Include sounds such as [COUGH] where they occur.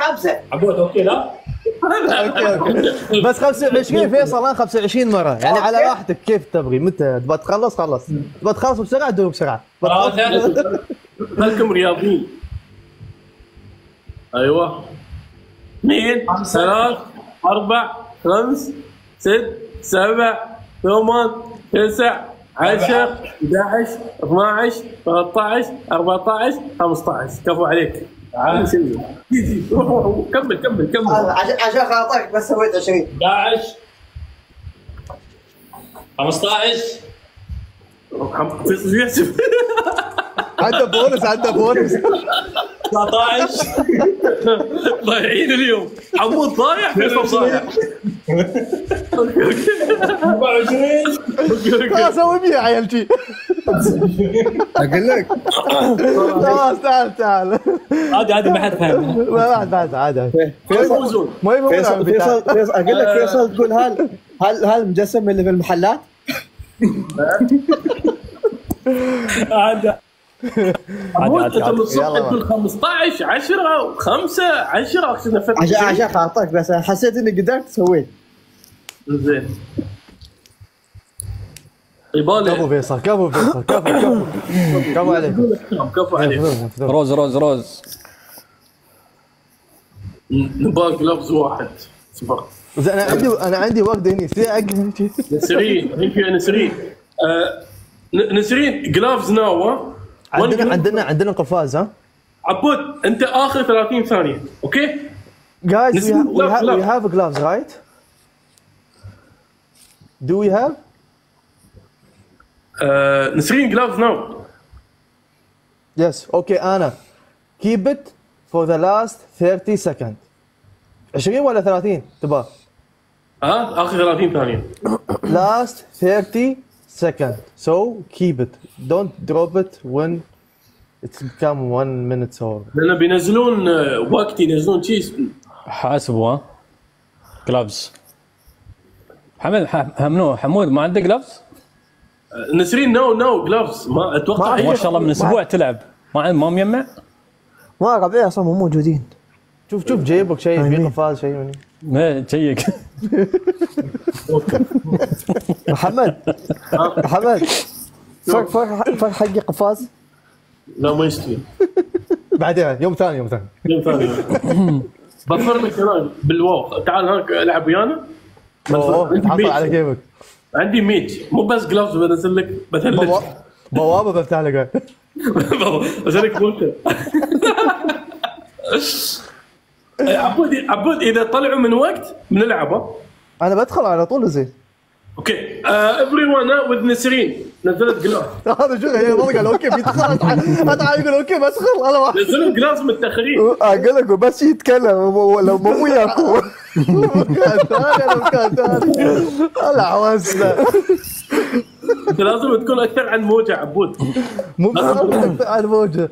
خمسة. عبود okay لا؟ okay okay بس 25 [LAUGHS] فيصل أنا 25 مرة. يعني على راحتك كيف تبغي؟ متى؟ تبغى تخلص؟ خلص. تبغى تخلص بسرعة؟ دوم بسرعة. ثلاثة خلكم رياضيين أيوه. اثنين ثلاث أربع خمس ست سبع ثمان تسع عشر 11 12 13 14 15 كفو عليك. تعال. روح. كمل كمل كمل. عشان عشان خاطرك بس سويت 20 11 15 محمد فيصل شو يحسب عنده بونس عنده بونس 19 ضايعين اليوم. حمود ضايع فيصل ضايع 24 خلاص هو 100 عيال جي [LAUGHS] أقول لك. خلاص تعال تعال. عادي عادي ما حد فاهم. [LAUGHS] لا بعد بعد عادي فيصل فيصل فيصل فيصل أقول لك فيصل تقول هل هل هل مجسم اللي في المحلات؟ [LAUGHS] عادي. عادي عادي يلا. تقول 15 10 5 10 عشان عشان عشان خاطرك بس حسيت إني قدرت سويت زين. كفو يبالي فيصل كفو فيصل كفو كفو. كفو عليك. كفو عليك. روز روز روز. نبغى gloves واحد. زين أنا عندي أنا عندي وقت أقل نسرين thank you نسرين آه، نسرين gloves now عندنا عندنا عندنا قفاز ها؟ عبود أنت آخر 30 ثانية okay؟ Guys, we, Listen, ha- we, glove, ha- we glove. have gloves, right? Do we have? نسرين جلافز ناو Yes. Okay, Anna. Keep it for the last 30 seconds. 20 ولا 30 تبغى؟ ها آخر 30 ثانية [COUGHS] Last 30 seconds. So keep it. Don't drop it when it's become one minute or. لأن بينزلون آه، وقت ينزلون شيء حاسبوا ها جلافز حمد حمود ما عندك جلافز؟ نسرين نو نو جلافز ما أتوقع ما ما شاء الله من أسبوع تلعب ما ما مجمع؟ ما ربعي أصلا مو موجودين شوف شوف جيبك شيء في. قفاز شيء مني. إيه تشيك محمد محمد فرق [LAUGHS] فرق فرق حقي قفاز لا ما يستوي [LAUGHS] بعدين يوم ثاني يوم ثاني. يوم ثاني [LAUGHS] بفر لك بالواو تعال هناك العب ويانا أوه. على كيفك. عندي ميت مو بس جلافز بنزل لك بثلج بوا- بوابة بفتح لك بنزل لك عبود عبود إذا طلعوا من وقت بنلعبه. أنا بدخل على طول زين. أوكي افري ون وذ نسرين نزلت جلاس [LAUGHS] هذا شو هي والله قال أوكي بيدخل أنا يقول أوكي بدخل أنا واحد نزلوا جلاس متاخرين [LAUGHS] أقول لك بس يتكلم لو مو وياكم مكان ثاني أنا مكان ثاني أنت لازم تكون أكثر عن موجة عبود. مو على الموجه